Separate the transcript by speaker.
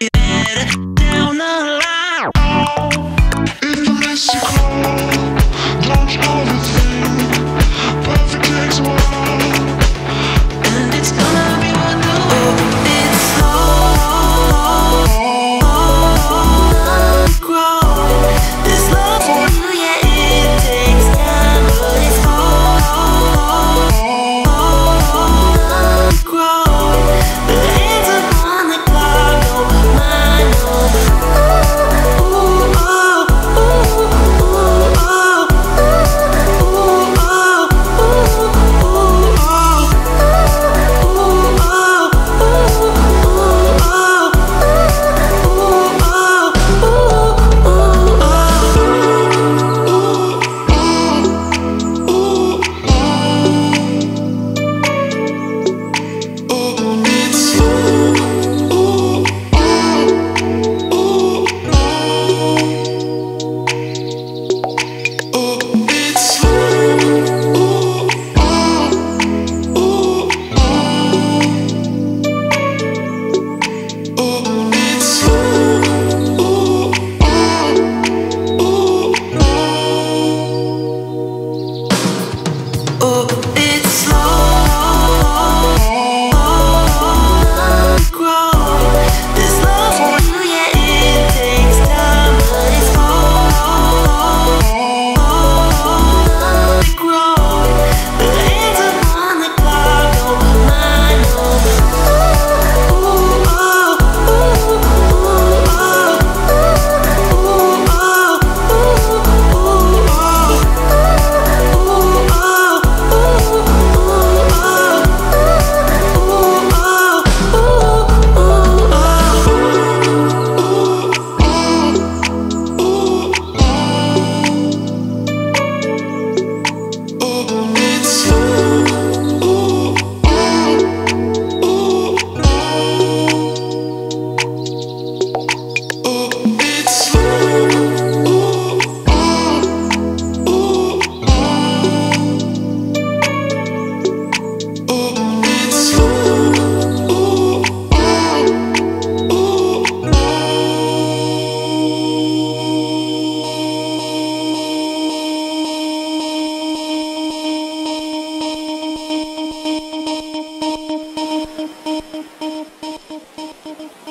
Speaker 1: better.